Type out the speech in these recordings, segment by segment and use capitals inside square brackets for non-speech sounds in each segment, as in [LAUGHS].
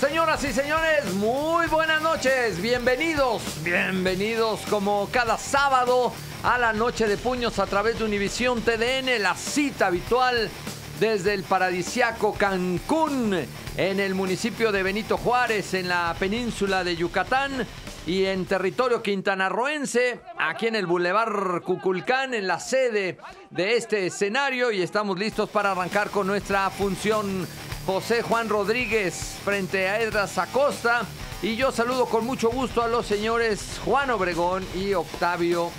Señoras y señores, muy buenas noches. Bienvenidos, bienvenidos como cada sábado a la noche de puños a través de Univisión TDN, la cita habitual desde el paradisiaco Cancún, en el municipio de Benito Juárez, en la península de Yucatán y en territorio quintanarroense, aquí en el Boulevard Cuculcán, en la sede de este escenario y estamos listos para arrancar con nuestra función José Juan Rodríguez frente a Edras Acosta. Y yo saludo con mucho gusto a los señores Juan Obregón y Octavio.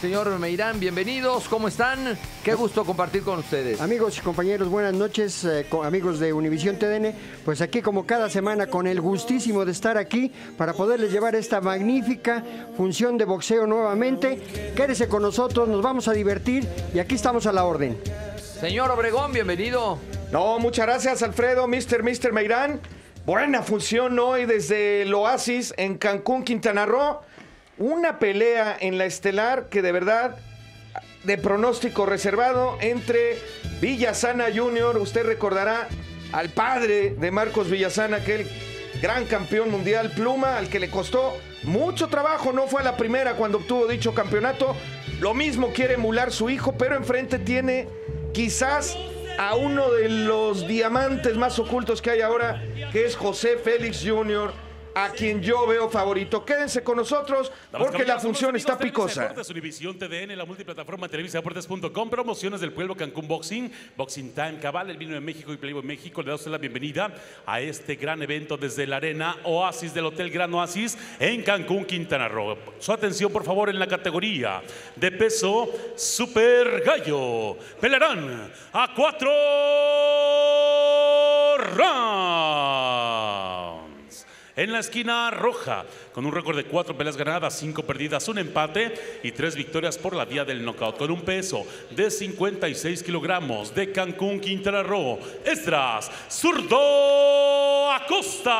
Señor Meirán, bienvenidos, ¿cómo están? Qué gusto compartir con ustedes. Amigos y compañeros, buenas noches, eh, co- amigos de Univisión TDN. Pues aquí como cada semana con el gustísimo de estar aquí para poderles llevar esta magnífica función de boxeo nuevamente. Quédese con nosotros, nos vamos a divertir y aquí estamos a la orden. Señor Obregón, bienvenido. No, muchas gracias, Alfredo, Mr. Mr. Meirán. Buena función hoy desde el Oasis en Cancún, Quintana Roo. Una pelea en la estelar que de verdad, de pronóstico reservado entre Villasana Jr., usted recordará al padre de Marcos Villasana, aquel gran campeón mundial Pluma, al que le costó mucho trabajo, no fue a la primera cuando obtuvo dicho campeonato. Lo mismo quiere emular su hijo, pero enfrente tiene quizás a uno de los diamantes más ocultos que hay ahora, que es José Félix Jr., a quien yo veo favorito. Quédense con nosotros porque la función está picosa. Univisión TDN, la multiplataforma televisadeportes.com, promociones del pueblo Cancún Boxing, Boxing Time, Cabal, el vino de México y Playboy México. Le damos la bienvenida a este gran evento desde la arena Oasis del Hotel Gran Oasis en Cancún, Quintana Roo. Su atención, por favor, en la categoría de peso Super Gallo. Pelarán a cuatro rounds. En la esquina roja, con un récord de cuatro peleas ganadas, cinco perdidas, un empate y tres victorias por la vía del knockout, con un peso de 56 kilogramos de Cancún, Quintana Roo, Estras, Zurdo Acosta.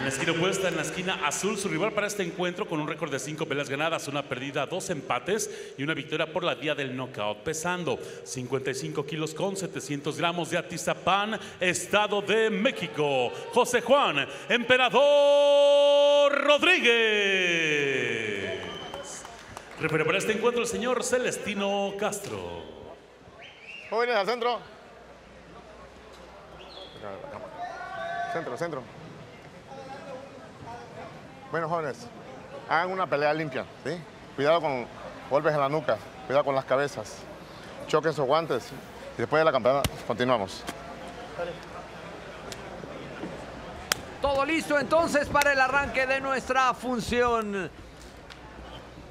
En la esquina opuesta, en la esquina azul, su rival para este encuentro con un récord de cinco peleas ganadas, una perdida, dos empates y una victoria por la vía del knockout, pesando 55 kilos con 700 gramos de Atizapán, Estado de México. José Juan, Emperador Rodríguez. Refiere para este encuentro el señor Celestino Castro. Jóvenes al centro. Centro, centro. Bueno, jóvenes, hagan una pelea limpia, ¿sí? Cuidado con golpes en la nuca, cuidado con las cabezas. Choquen sus guantes y después de la campana continuamos. Todo listo entonces para el arranque de nuestra función.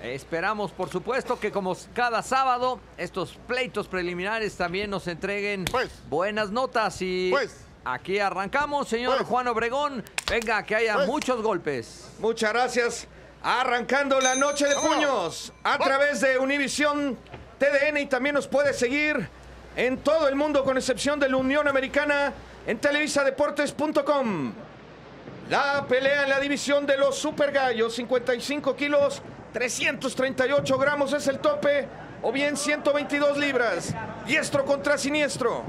Esperamos, por supuesto, que como cada sábado, estos pleitos preliminares también nos entreguen Pues. buenas notas y Pues. aquí arrancamos, señor Pues. Juan Obregón. Venga, que haya Pues. muchos golpes. Muchas gracias. Arrancando la noche de Vámonos. puños a través de Univisión TDN y también nos puede seguir en todo el mundo con excepción de la Unión Americana en televisadeportes.com. La pelea en la división de los Super Gallos, 55 kilos, 338 gramos es el tope, o bien 122 libras. Diestro contra siniestro.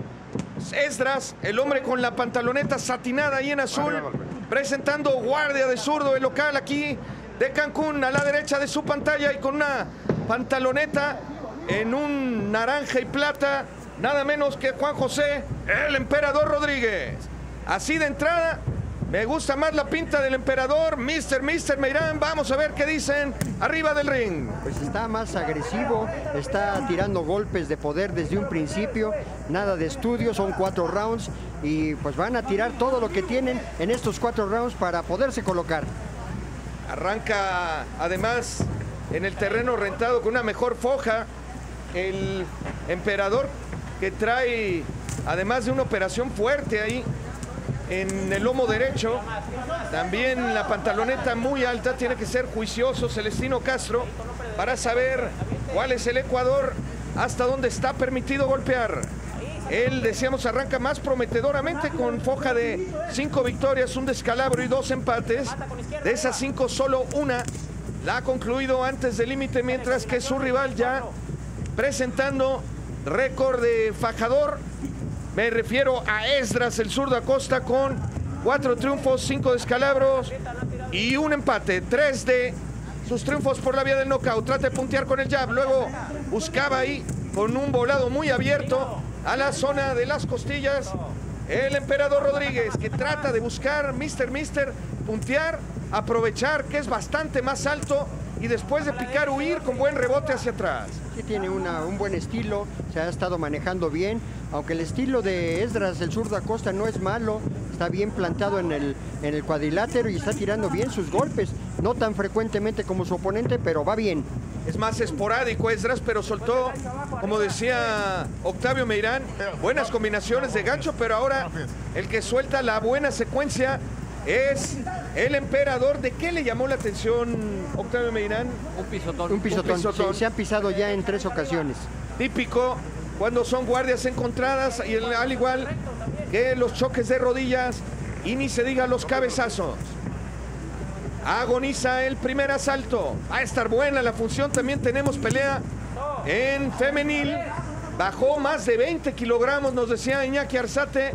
Esdras, el hombre con la pantaloneta satinada ahí en azul, presentando guardia de zurdo, el local aquí de Cancún, a la derecha de su pantalla y con una pantaloneta en un naranja y plata, nada menos que Juan José, el emperador Rodríguez. Así de entrada, me gusta más la pinta del emperador, Mr. Mr. Meirán. Vamos a ver qué dicen arriba del ring. Pues está más agresivo, está tirando golpes de poder desde un principio, nada de estudio, son cuatro rounds y pues van a tirar todo lo que tienen en estos cuatro rounds para poderse colocar. Arranca además en el terreno rentado con una mejor foja. El emperador que trae, además de una operación fuerte ahí en el lomo derecho, también la pantaloneta muy alta, tiene que ser juicioso Celestino Castro para saber cuál es el Ecuador, hasta dónde está permitido golpear. Él, decíamos, arranca más prometedoramente con foja de cinco victorias, un descalabro y dos empates. De esas cinco, solo una la ha concluido antes del límite, mientras que su rival ya presentando récord de fajador Me refiero a Esdras, el zurdo Acosta, con cuatro triunfos, cinco descalabros y un empate. Tres de sus triunfos por la vía del knockout. Trata de puntear con el jab. Luego buscaba ahí con un volado muy abierto a la zona de las costillas. El emperador Rodríguez que trata de buscar Mr. Mister, puntear, aprovechar que es bastante más alto y después de picar huir con buen rebote hacia atrás. Sí tiene una- un buen estilo, se ha estado manejando bien, aunque el estilo de Esdras, el zurdo Acosta, no es malo, está bien plantado en el, en el cuadrilátero y está tirando bien sus golpes, no tan frecuentemente como su oponente, pero va bien. Es más esporádico Esdras, pero soltó, como decía Octavio Meirán, buenas combinaciones de gancho, pero ahora el que suelta la buena secuencia es el emperador. ¿De qué le llamó la atención Octavio Meirán? Un pisotón. Un pisotón, pisotón. Se, se ha pisado ya en tres ocasiones. Típico cuando son guardias encontradas y el- al igual que los choques de rodillas y ni se diga los cabezazos. Agoniza el primer asalto. Va a estar buena la función. También tenemos pelea en femenil. Bajó más de 20 kilogramos, nos decía Iñaki Arzate.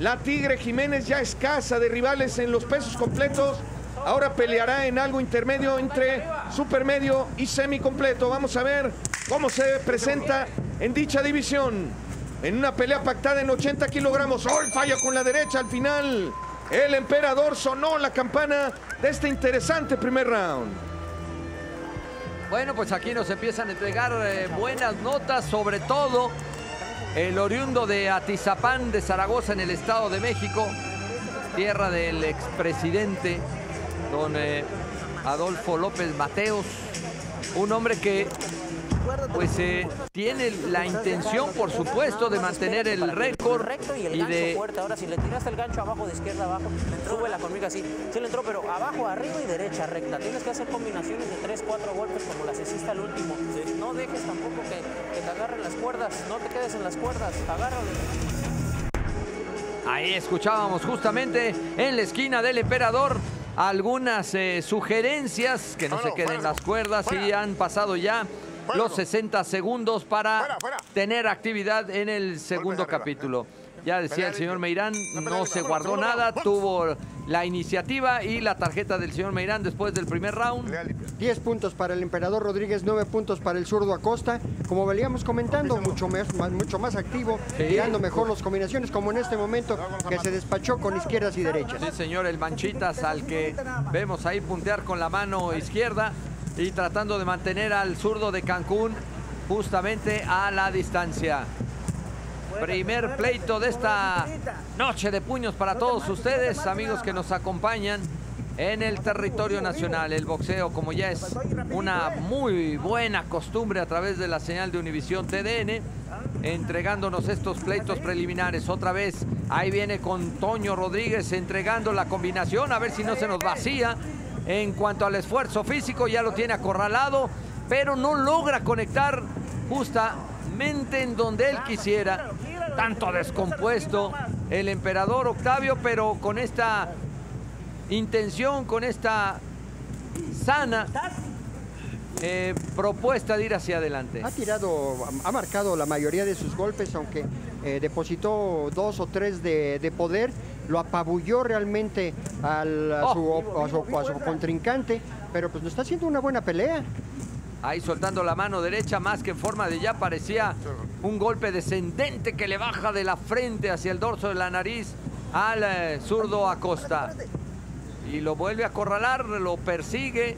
La Tigre Jiménez ya escasa de rivales en los pesos completos. Ahora peleará en algo intermedio entre supermedio y semicompleto. Vamos a ver cómo se presenta en dicha división. En una pelea pactada en 80 kilogramos. Hoy falla con la derecha al final. El emperador sonó la campana de este interesante primer round. Bueno, pues aquí nos empiezan a entregar eh, buenas notas, sobre todo el oriundo de Atizapán de Zaragoza en el Estado de México, tierra del expresidente don eh, Adolfo López Mateos, un hombre que pues eh, tiene la intención, por supuesto, de mantener el récord y el y gancho de fuerte. Ahora, si le tiraste el gancho abajo, de izquierda abajo, súbela conmigo así. Sí le entró, pero abajo, arriba y derecha, recta. Tienes que hacer combinaciones de 3, 4 golpes como las hiciste al último. No dejes tampoco que, que te agarren las cuerdas. No te quedes en las cuerdas. Agárrale. Ahí escuchábamos justamente en la esquina del emperador algunas eh, sugerencias que no No, se queden fuera, las cuerdas y fuera. han pasado ya los no. 60 segundos para Fuera, fuera. tener actividad en el segundo capítulo. Ya decía el señor. Meirán, no se guardó nada, tuvo la iniciativa y la tarjeta del señor Meirán después del primer round. Pelea limpia. 10 puntos para el emperador Rodríguez, 9 puntos para el zurdo Acosta. Como veníamos comentando, mucho más, más- mucho más activo, Sí. tirando mejor las combinaciones, como en este momento que se despachó con izquierdas y derechas. Sí, señor, el Manchitas al que vemos ahí puntear con la mano izquierda y tratando de mantener al zurdo de Cancún justamente a la distancia. Primer pleito de esta noche de puños para todos ustedes, amigos que nos acompañan en el territorio nacional. El boxeo, como ya es una muy buena costumbre a través de la señal de Univisión TDN, entregándonos estos pleitos preliminares. Otra vez, ahí viene con Toño Rodríguez entregando la combinación, a ver si no se nos vacía. En cuanto al esfuerzo físico, ya lo tiene acorralado, pero no logra conectar justamente en donde él quisiera. Tanto descompuesto el emperador Octavio, pero con esta intención, con esta sana eh, propuesta de ir hacia adelante. Ha tirado, ha marcado la mayoría de sus golpes, aunque eh, depositó dos o tres de, de poder, lo apabulló realmente al- a, su, a su- a su contrincante, pero pues no está haciendo una buena pelea. Ahí soltando la mano derecha, más que en forma de ya parecía un golpe descendente que le baja de la frente hacia el dorso de la nariz al eh, zurdo Acosta. Y lo vuelve a acorralar, lo persigue,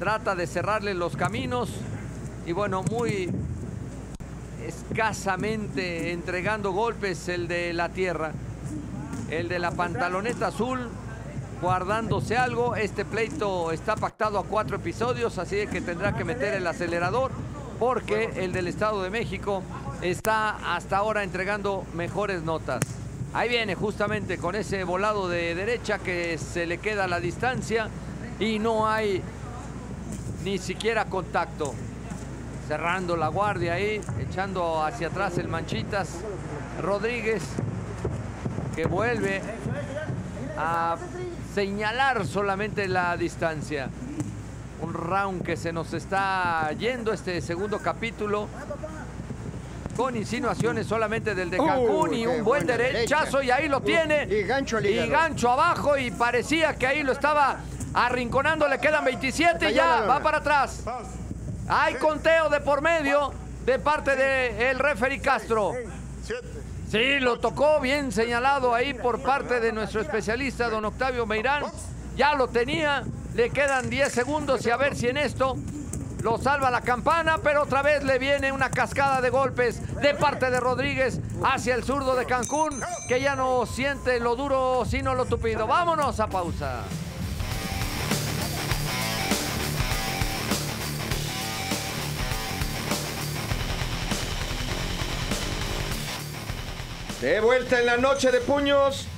trata de cerrarle los caminos y bueno, muy escasamente entregando golpes el de la tierra. El de la pantaloneta azul guardándose algo. Este pleito está pactado a cuatro episodios, así que tendrá que meter el acelerador porque el del Estado de México está hasta ahora entregando mejores notas. Ahí viene justamente con ese volado de derecha que se le queda a la distancia y no hay ni siquiera contacto. Cerrando la guardia ahí, echando hacia atrás el Manchitas. Rodríguez que vuelve a señalar solamente la distancia. Un round que se nos está yendo, este segundo capítulo. con insinuaciones solamente del de Cancún y un buen derechazo derecha. y ahí lo tiene. y gancho al Y hígado. gancho abajo y parecía que ahí lo estaba arrinconando, le quedan 27 y ya, va para atrás. Hay conteo de por medio de parte del referee Castro. Sí, lo tocó bien señalado ahí por parte de nuestro especialista, don Octavio Meirán. Ya lo tenía, le quedan 10 segundos y a ver si en esto lo salva la campana, pero otra vez le viene una cascada de golpes de parte de Rodríguez hacia el zurdo de Cancún, que ya no siente lo duro sino lo tupido. Vámonos a pausa. De vuelta en la noche de puños.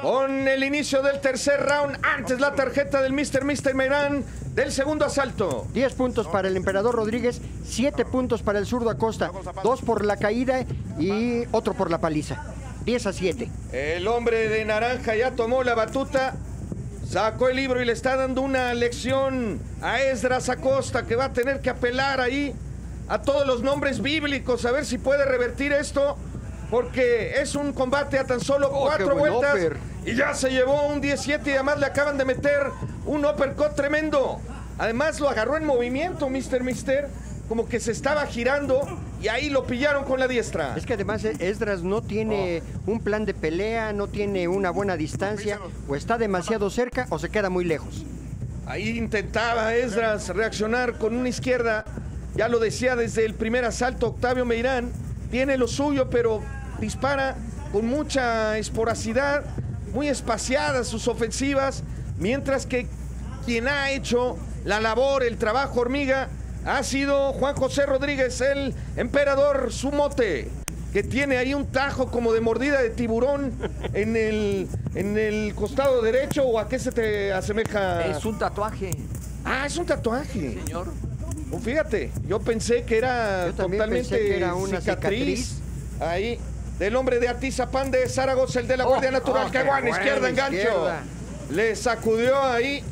Con el inicio del tercer round. Antes la tarjeta del Mr. Mr. Meirán del segundo asalto. 10 puntos para el emperador Rodríguez, 7 puntos para el zurdo Acosta, 2 por la caída y otro por la paliza. 10 a 7. El hombre de naranja ya tomó la batuta. Sacó el libro y le está dando una lección a Esdras Acosta que va a tener que apelar ahí a todos los nombres bíblicos a ver si puede revertir esto. Porque es un combate a tan solo Oh, cuatro vueltas. upper. Y ya se llevó un 17 y además le acaban de meter un uppercut tremendo. Además lo agarró en movimiento, Mr. Mister. Como que se estaba girando y ahí lo pillaron con la diestra. Es que además eh, Esdras no tiene un plan de pelea, no tiene una buena distancia, o está demasiado cerca o se queda muy lejos. Ahí intentaba Esdras reaccionar con una izquierda. Ya lo decía desde el primer asalto Octavio Meirán. Tiene lo suyo, pero dispara con mucha esporacidad, muy espaciadas sus ofensivas, mientras que quien ha hecho la labor, el trabajo hormiga, ha sido Juan José Rodríguez, el emperador Sumote, que tiene ahí un tajo como de mordida de tiburón en el, en el costado derecho, o a qué se te asemeja. Es un tatuaje, Ah, es un tatuaje. señor. Oh, fíjate, yo pensé que era Yo totalmente pensé que era una cicatriz. Ahí, del hombre de Atizapán de Zaragoza, el de la Guardia Oh, Natural, oh, que buena izquierda, engancho. izquierda. Le sacudió ahí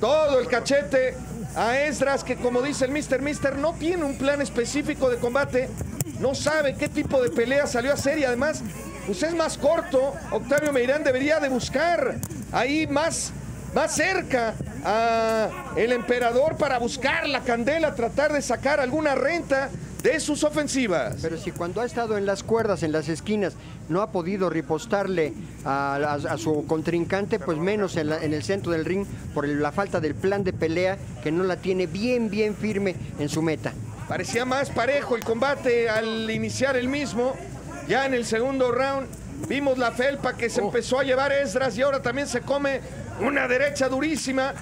todo el cachete a Esdras, que como dice el Mr. Mister, no tiene un plan específico de combate, no sabe qué tipo de pelea salió a hacer y además, pues es más corto. Octavio Meirán debería de buscar ahí más, más cerca a el emperador para buscar la candela, tratar de sacar alguna renta de sus ofensivas. Pero si cuando ha estado en las cuerdas, en las esquinas, no ha podido ripostarle a, a- a su contrincante, pues menos en, la- en el centro del ring por la falta del plan de pelea que no la tiene bien, bien firme en su meta. Parecía más parejo el combate al iniciar el mismo. Ya en el segundo round vimos la felpa que se empezó a llevar Esdras y ahora también se come una derecha durísima.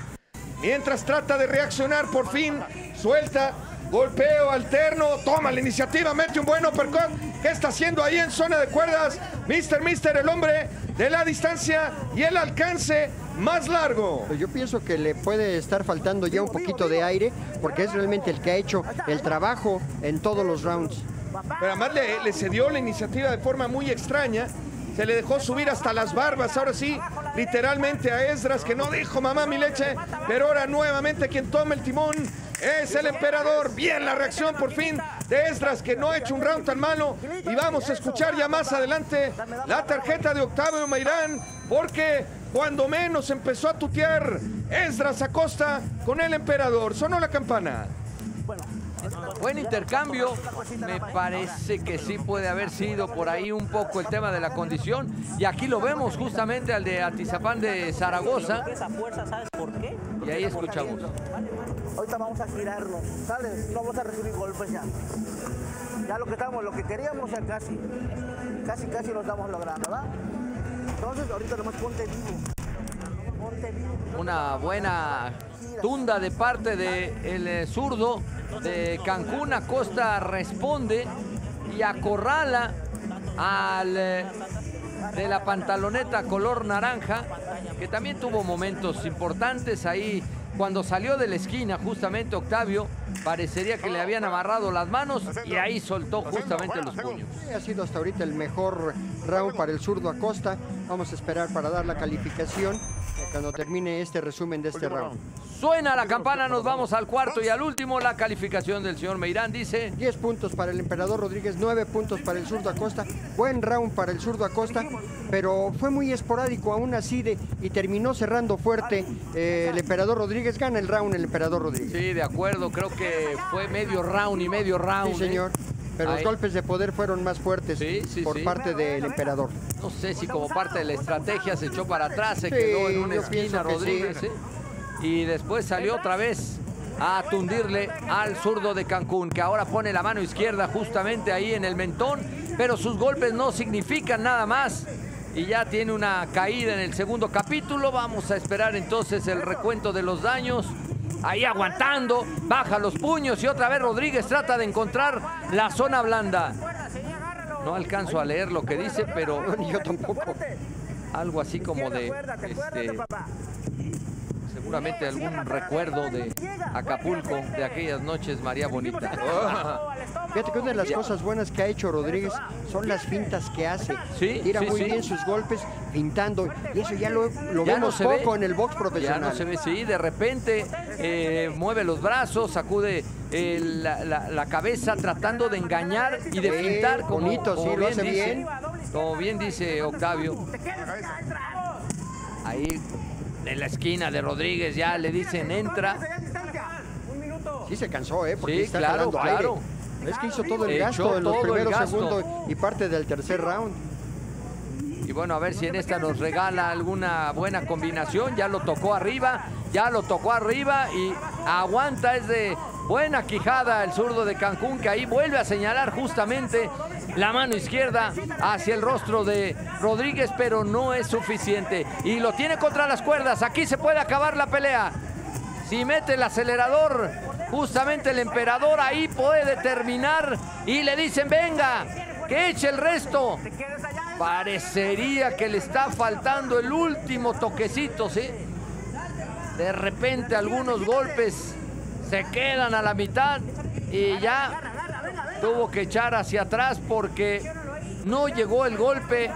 Mientras trata de reaccionar, por fin suelta, golpeo alterno, toma la iniciativa, mete un buen uppercut. ¿Qué está haciendo ahí en zona de cuerdas? Mister Mister, el hombre de la distancia y el alcance más largo. Yo pienso que le puede estar faltando ya un poquito de aire, porque es realmente el que ha hecho el trabajo en todos los rounds. Pero además le, le cedió la iniciativa de forma muy extraña. Se le dejó subir hasta las barbas, ahora sí, literalmente a Esdras, que no dijo mamá mi leche, pero ahora nuevamente quien toma el timón es el emperador. Bien la reacción por fin de Esdras, que no ha hecho un round tan malo. Y vamos a escuchar ya más adelante la tarjeta de Octavio Meirán, porque cuando menos empezó a tutear Esdras Acosta con el emperador. Sonó la campana. Buen intercambio. Me parece que sí puede haber sido por ahí un poco el tema de la condición. Y aquí lo vemos justamente al de Atizapán de Zaragoza. Y ahí escuchamos. Ahorita vamos a girarnos, ¿sales? No vamos a recibir golpes ya. Ya lo que estamos, lo que queríamos ya casi. Casi, casi lo estamos logrando, ¿verdad? Entonces ahorita nomás ponte vivo. Ponte vivo. Una buena tunda de parte del de zurdo de Cancún. Acosta responde y acorrala al eh, de la pantaloneta color naranja, que también tuvo momentos importantes ahí. Cuando salió de la esquina, justamente Octavio, parecería que le habían amarrado las manos y ahí soltó justamente los puños. Ha sido hasta ahorita el mejor round para el zurdo Acosta. Vamos a esperar para dar la calificación. Cuando termine este resumen de este round. Suena la campana, nos vamos al cuarto y al último. La calificación del señor Meirán dice 10 puntos para el emperador Rodríguez, 9 puntos para el zurdo Acosta. Buen round para el zurdo Acosta, pero fue muy esporádico aún así de, y terminó cerrando fuerte. Eh, el emperador Rodríguez gana el round el emperador Rodríguez. Sí, de acuerdo, creo que fue medio round y medio round. Sí, ¿eh? Pero Ahí. los golpes de poder fueron más fuertes Sí, sí, por sí. parte del emperador. No sé si como parte de la estrategia se echó para atrás, se quedó en una esquina Rodríguez. Y después salió otra vez a tundirle al zurdo de Cancún, que ahora pone la mano izquierda justamente ahí en el mentón, pero sus golpes no significan nada más. Y ya tiene una caída en el segundo capítulo. Vamos a esperar entonces el recuento de los daños. Ahí aguantando, baja los puños y otra vez Rodríguez trata de encontrar la zona blanda. No alcanzo a leer lo que dice, pero [LAUGHS] yo tampoco. algo así como de este, seguramente algún recuerdo de Acapulco de aquellas noches María Bonita. [LAUGHS] Fíjate que una de las cosas buenas que ha hecho Rodríguez son las fintas que hace. Sí, Tira sí, muy sí. bien sus golpes pintando. Y eso ya lo, lo Ya vemos no se poco ve. en el box Ya profesional. no se ve, sí, de repente eh, mueve los brazos, sacude eh, la, la- la cabeza tratando de engañar y de pintar como, bonito, como sí, lo hace dice, bien. Como bien dice Octavio. Ahí en la esquina de Rodríguez ya le dicen entra. Sí se cansó, ¿eh? Porque Sí, está claro, claro. aire. Es que hizo todo el Echó gasto en los primeros segundos y parte del tercer round. Bueno, a ver si en esta nos regala alguna buena combinación. Ya lo tocó arriba, ya lo tocó arriba y aguanta. Es de buena quijada el zurdo de Cancún que ahí vuelve a señalar justamente la mano izquierda hacia el rostro de Rodríguez, pero no es suficiente. Y lo tiene contra las cuerdas. Aquí se puede acabar la pelea. Si mete el acelerador, justamente el emperador ahí puede terminar y le dicen, venga, que eche el resto. Parecería que le está faltando el último toquecito, ¿sí? De repente algunos golpes se quedan a la mitad y ya tuvo que echar hacia atrás porque no llegó el golpe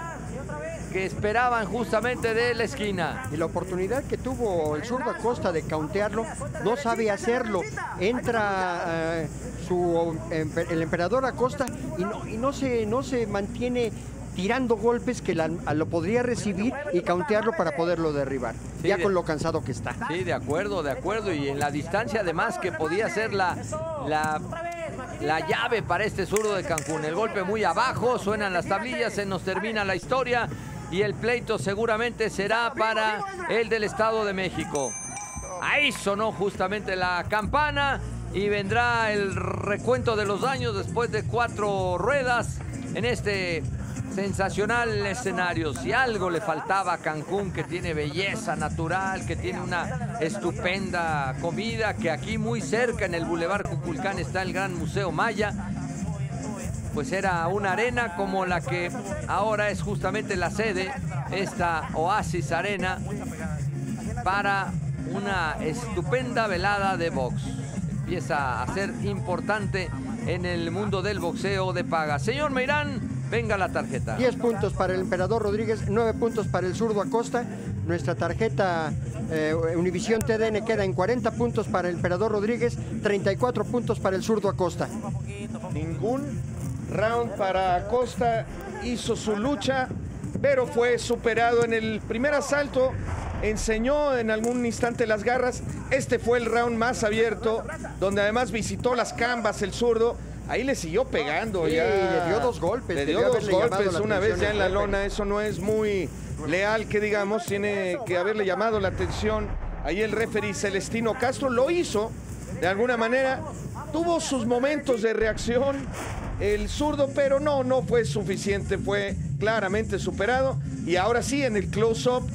que esperaban justamente de la esquina. Y la oportunidad que tuvo el zurdo Acosta de countearlo, no sabe hacerlo. Entra eh, su, empe- el emperador Acosta y no, y no, se, no se mantiene tirando golpes que la- lo podría recibir y countearlo para poderlo derribar. Sí, ya de- con lo cansado que está. Sí, de acuerdo, de acuerdo. Y en la distancia además que podía ser la, la, la llave para este zurdo de Cancún. El golpe muy abajo, suenan las tablillas, se nos termina la historia y el pleito seguramente será para el del Estado de México. Ahí sonó justamente la campana y vendrá el recuento de los daños después de cuatro ruedas en este sensacional escenario. Si algo le faltaba a Cancún, que tiene belleza natural, que tiene una estupenda comida, que aquí muy cerca en el Boulevard Cuculcán está el Gran Museo Maya, pues era una arena como la que ahora es justamente la sede, esta Oasis Arena, para una estupenda velada de box. Empieza a ser importante en el mundo del boxeo de paga. Señor Meirán, venga la tarjeta. 10 puntos para el emperador Rodríguez, 9 puntos para el zurdo Acosta. Nuestra tarjeta eh, Univisión TDN queda en 40 puntos para el emperador Rodríguez, 34 puntos para el zurdo Acosta. Ningún round para Acosta hizo su lucha, pero fue superado en el primer asalto. Enseñó en algún instante las garras. Este fue el round más abierto, donde además visitó las cambas el zurdo. Ahí le siguió pegando Sí, ya. le dio dos golpes, Le dio dos golpes una vez ya en la lona. Eso no es muy leal, que digamos. Tiene que haberle llamado la atención. Ahí el referee Celestino Castro lo hizo de alguna manera. Tuvo sus momentos de reacción el zurdo, pero no, no fue suficiente. Fue claramente superado. Y ahora sí, en el close-up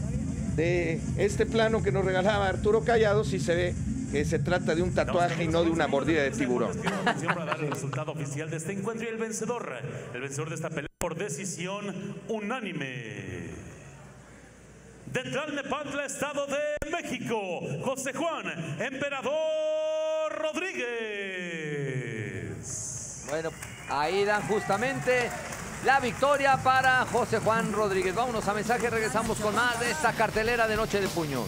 de este plano que nos regalaba Arturo Callado, sí se ve que se trata de un tatuaje y no de una mordida de tiburón. Para dar el resultado oficial de este encuentro y el vencedor, el vencedor de esta pelea por decisión unánime. De Tlalnepantla, Estado de México, José Juan Emperador Rodríguez. Bueno, ahí dan justamente La victoria para José Juan Rodríguez. Vámonos a mensaje, regresamos con más de esta cartelera de Noche de Puños.